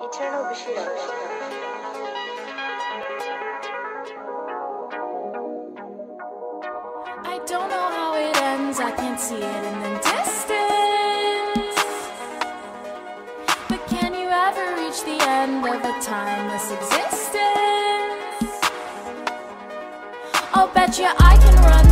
Eternal Bushido. I don't know how it ends, I can't see it in the distance. But can you ever reach the end of a timeless existence? I'll bet you I can run.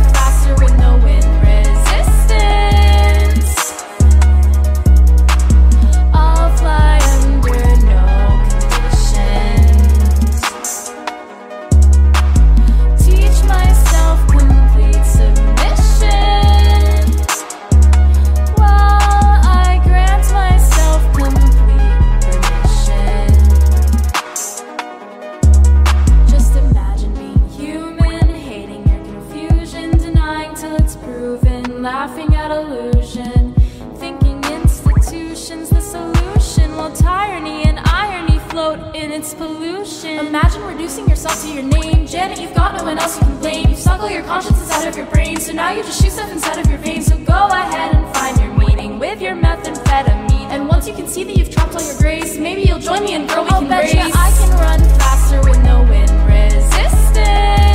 reducing yourself to your name. Janet, you've got no one else you can blame. You've all your consciences out of your brain, so now you just shoot stuff inside of your veins. So go ahead and find your meaning with your methamphetamine. And once you can see that you've trapped all your grace, maybe you'll join me and girl, we I'll can bet race. I can run faster with no wind resistance.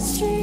Street.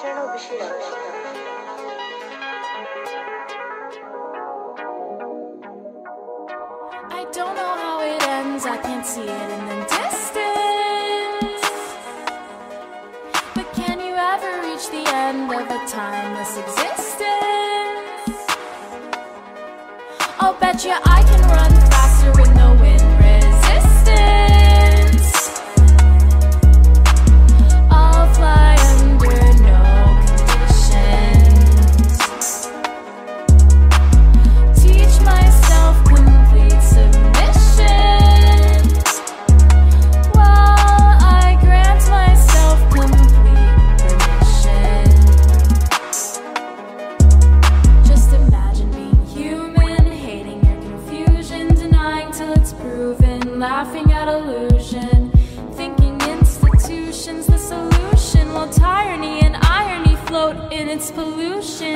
I don't know how it ends, I can't see it in the distance. But can you ever reach the end of a timeless existence? I'll bet you I can run.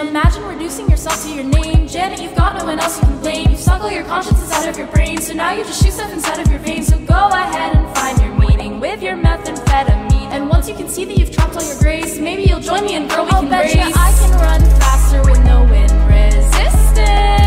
imagine reducing yourself to your name. Janet, you've got no one else you can blame. You've sucked all your consciences out of your brain. So now you just shoot stuff inside of your veins. So go ahead and find your meaning with your methamphetamine. And once you can see that you've trapped all your grace, Maybe you'll join me and girl, we I'll can bet race. I can run faster with no wind resistance.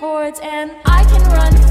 chords and I can run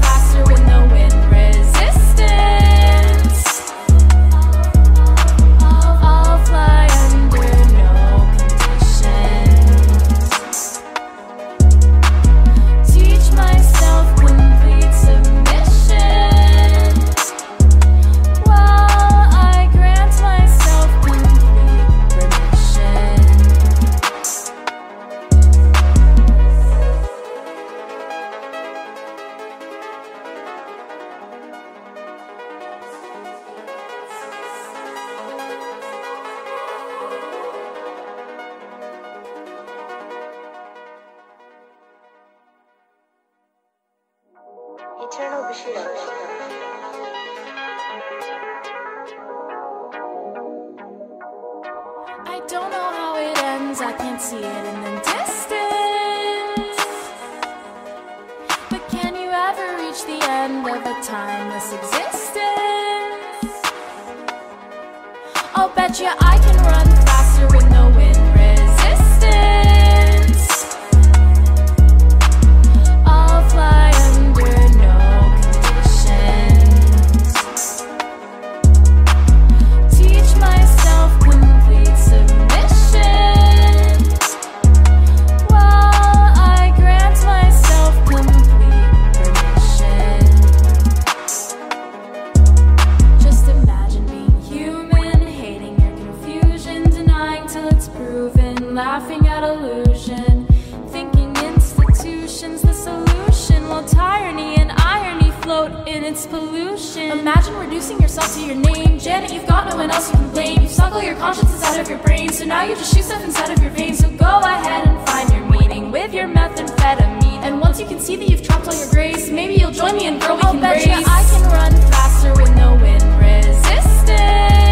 Janet, you've got no one else you can blame. You've sunk all your conscience inside of your brain, so now you just shoot stuff inside of your veins. So go ahead and find your meaning with your methamphetamine. And once you can see that you've trapped all your grace, maybe you'll join me and girl, we I'll can bet race. I can run faster with no wind resistance.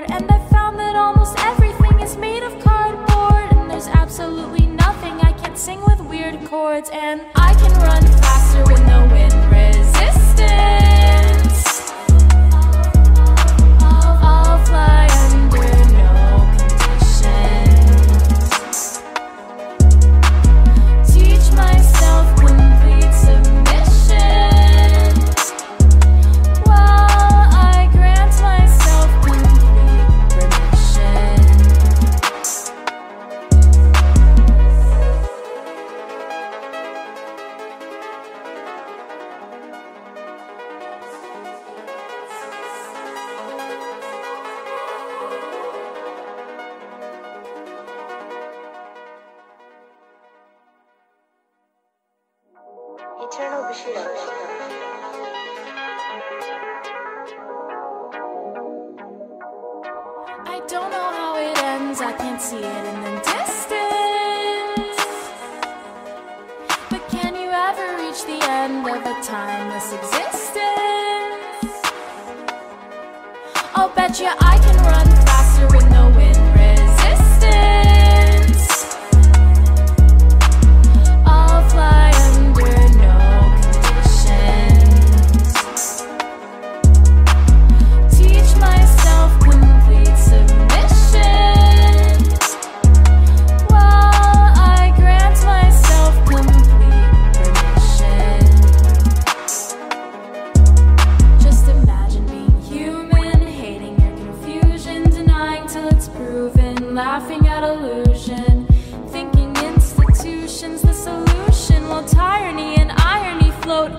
board And I found that almost everything is made of cardboard. And there's absolutely nothing I can't sing with weird chords. And I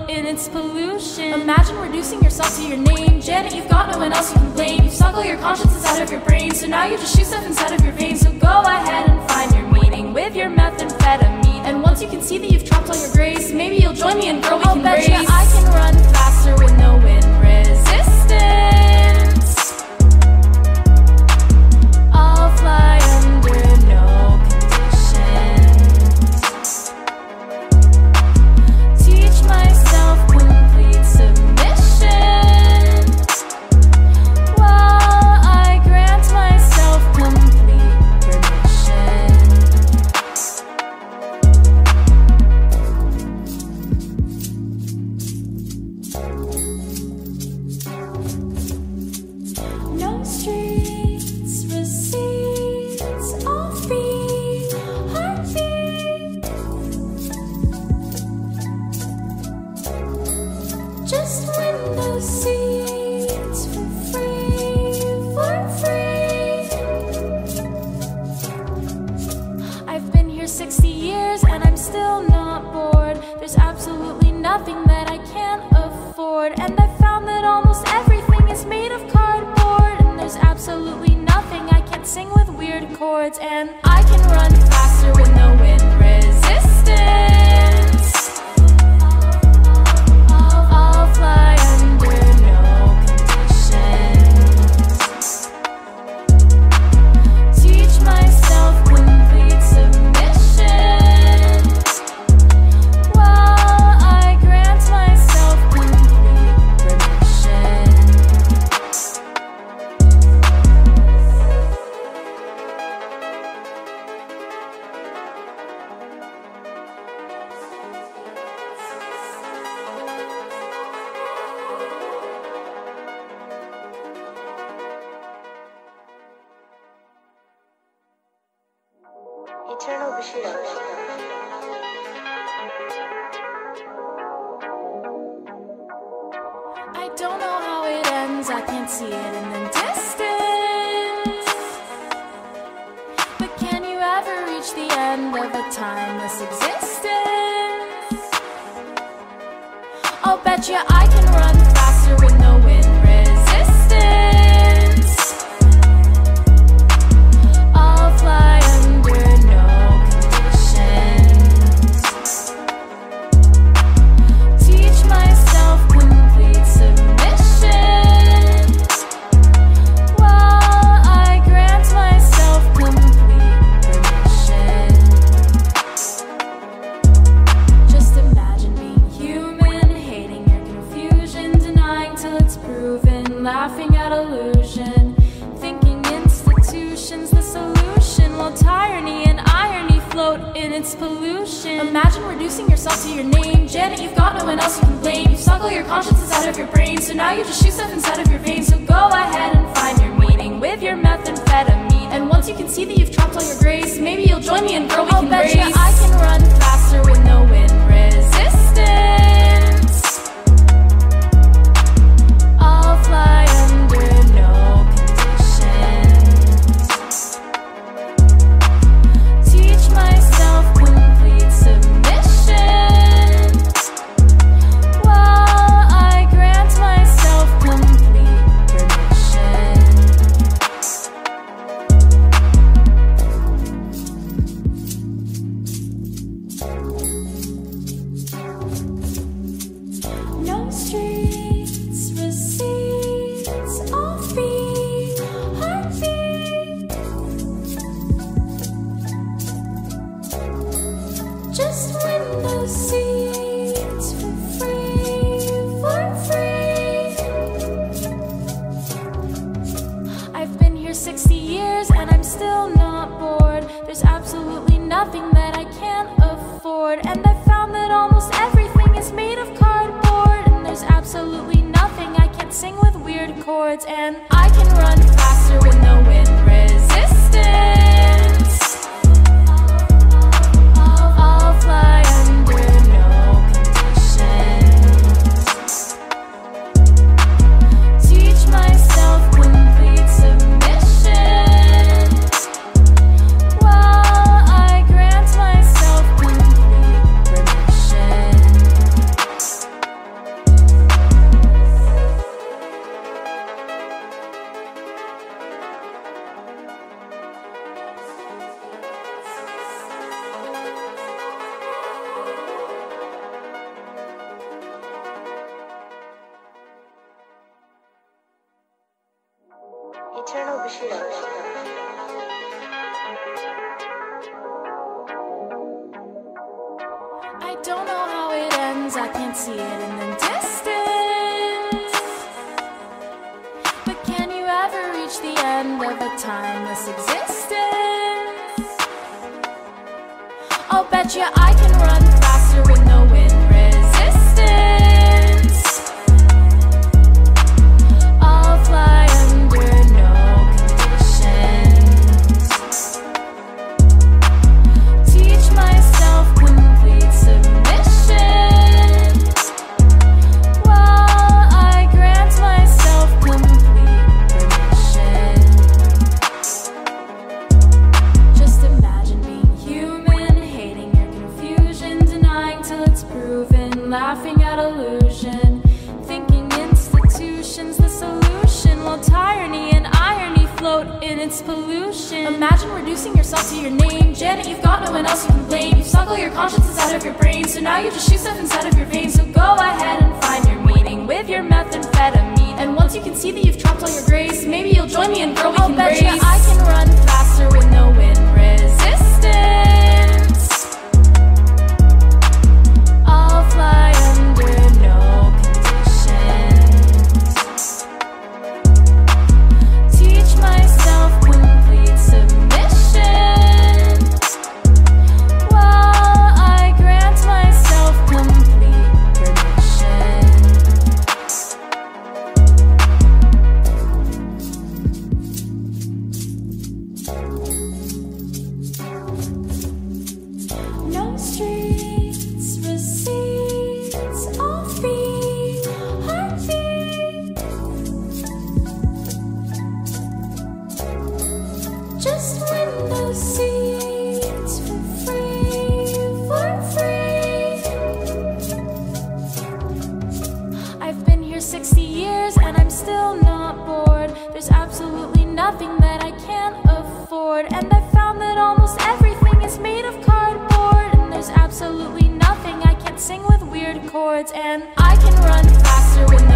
in its pollution. Imagine reducing yourself to your name. Janet, you've got no one else you can blame. You've all your consciences out of your brain, so now you just shoot stuff inside of your veins. So go ahead and find your meaning with your methamphetamine. And once you can see that you've trapped all your grace, maybe you'll join me and girl, we I'll can race. I can run faster with I'll bet you I can run. 60 years and I'm still not bored. There's absolutely nothing that I can't afford. And I found that almost everything is made of cardboard. And there's absolutely nothing I can't sing with weird chords. And I can run faster when.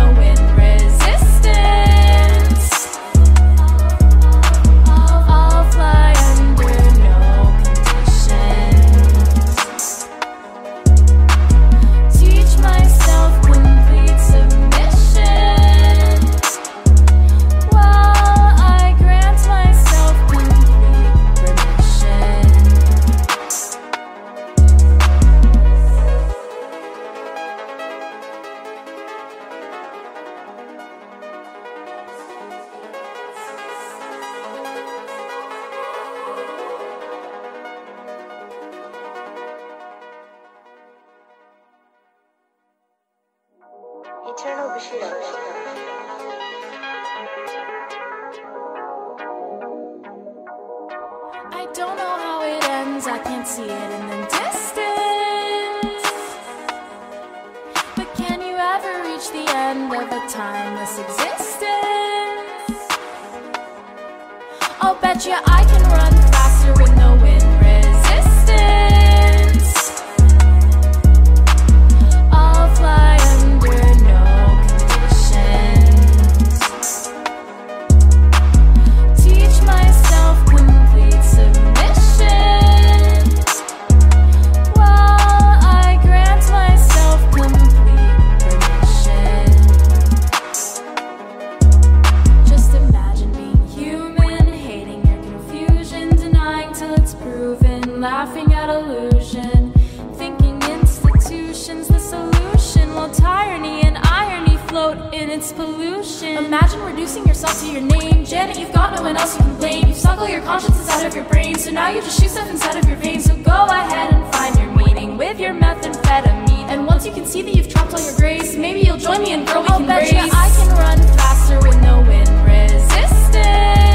laughing at illusion, thinking institutions the solution, while tyranny and irony float in its pollution. Imagine reducing yourself to your name, Janet. You've got no one else you can blame. You've all your consciences out of your brain, so now you just shoot stuff inside of your veins. So go ahead and find your meaning with your methamphetamine. And once you can see that you've trapped all your grace, maybe you'll join me and girl, we I'll can bet race. I can run faster with no wind resistance.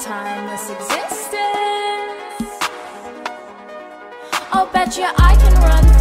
Timeless existence? I'll bet you I can run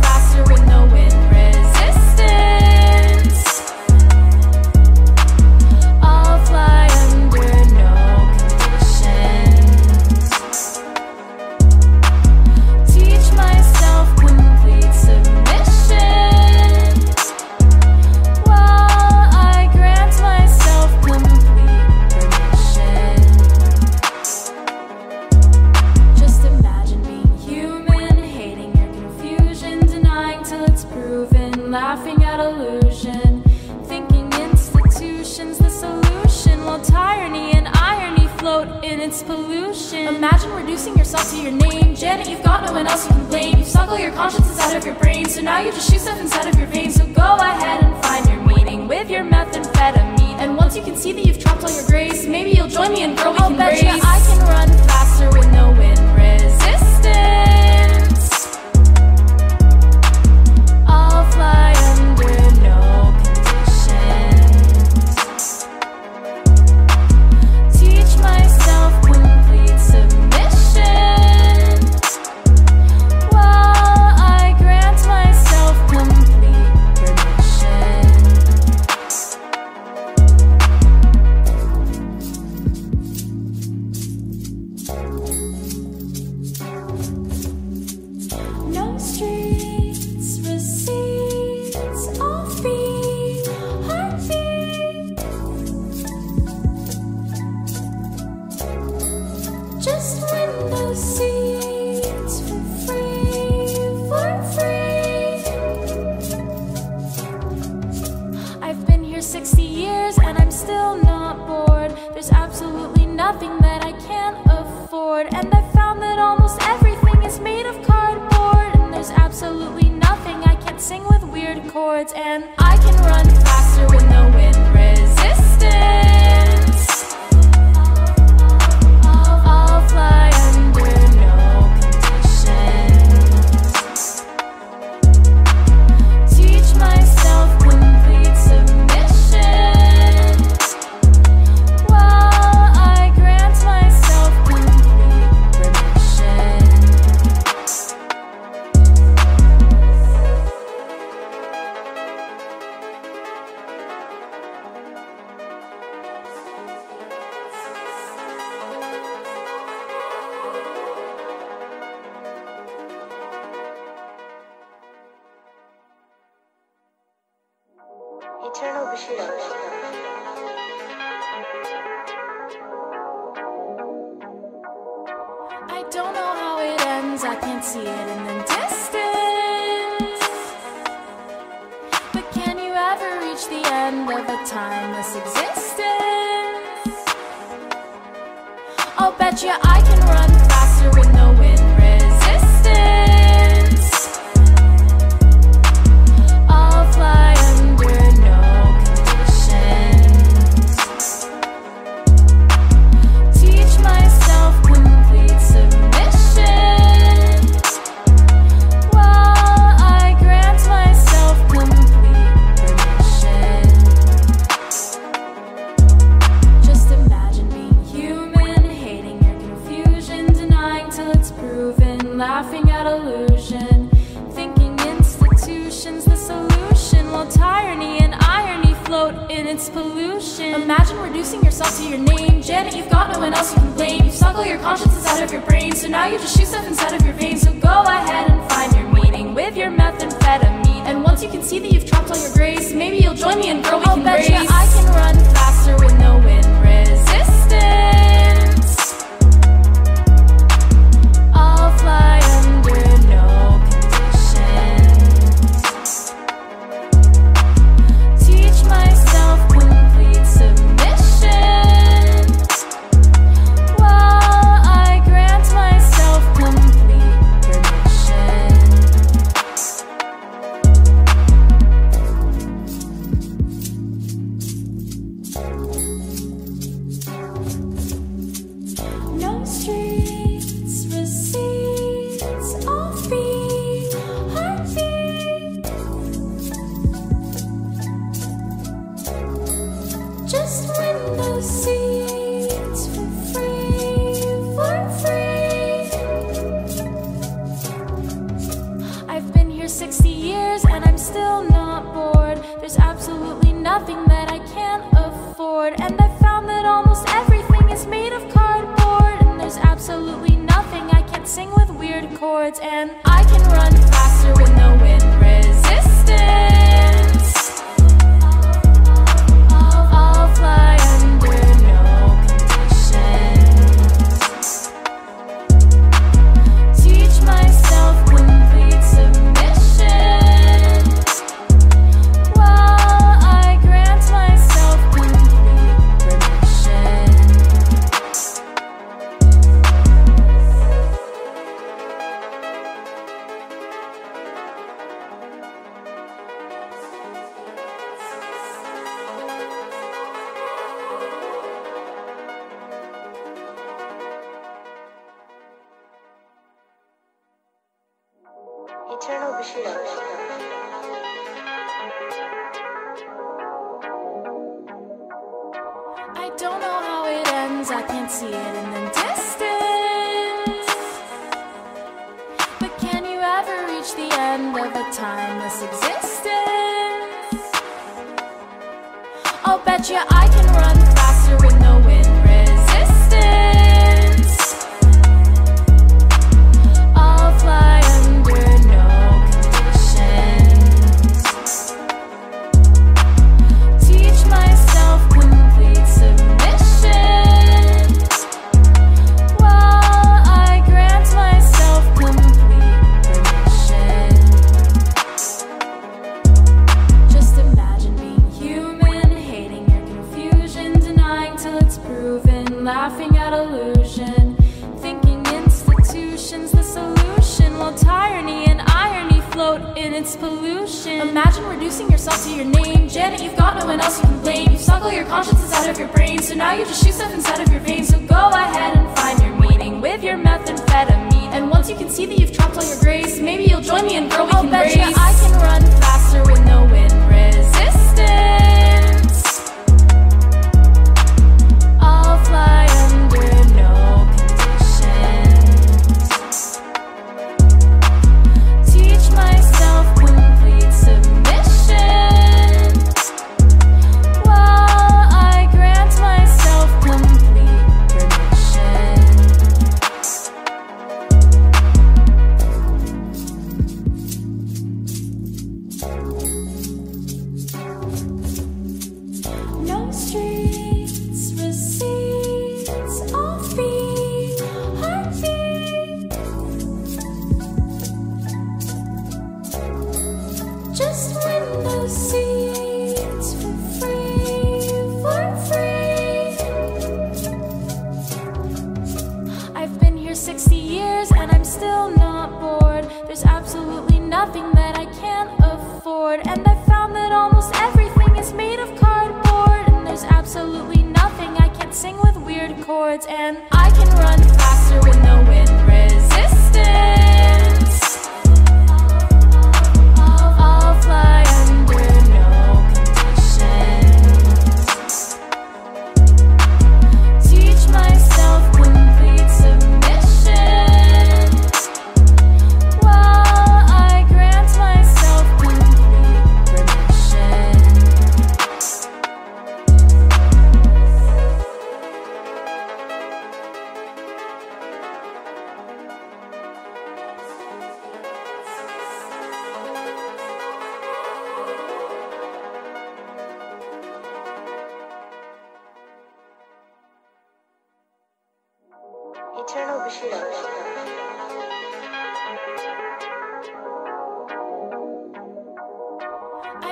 laughing at illusion, thinking institutions the solution, while tyranny and irony float in its pollution. Imagine reducing yourself to your name, Janet. You've got no one else you can blame. You've all your consciences out of your brain, so now you just shoot stuff inside of your veins. So go ahead and find your meaning with your methamphetamine. And once you can see that you've trapped all your grace, maybe you'll join me and girl, we I'll can race. I can run faster with no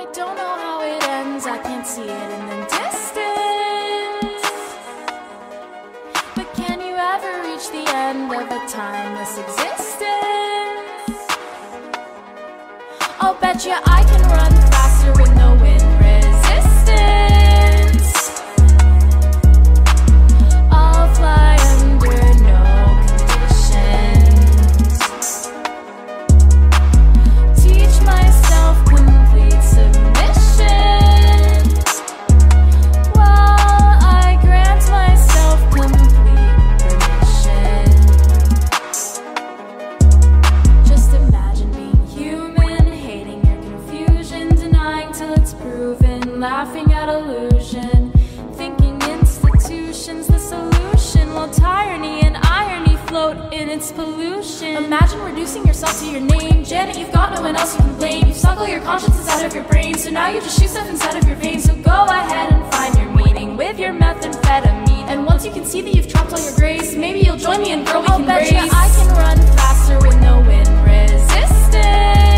I don't know how it ends, I can't see it in the distance. But can you ever reach the end of a timeless existence? I'll bet you I can run faster attention. Imagine reducing yourself to your name. Janet, you've got no one else you can blame. You've sucked all your conscience out of your brain. So now you just shoot stuff inside of your veins. So go ahead and find your meaning with your methamphetamine. And once you can see that you've trapped all your grace, maybe you'll join me and grow we I'll can bet race. I can run faster with no wind resistance.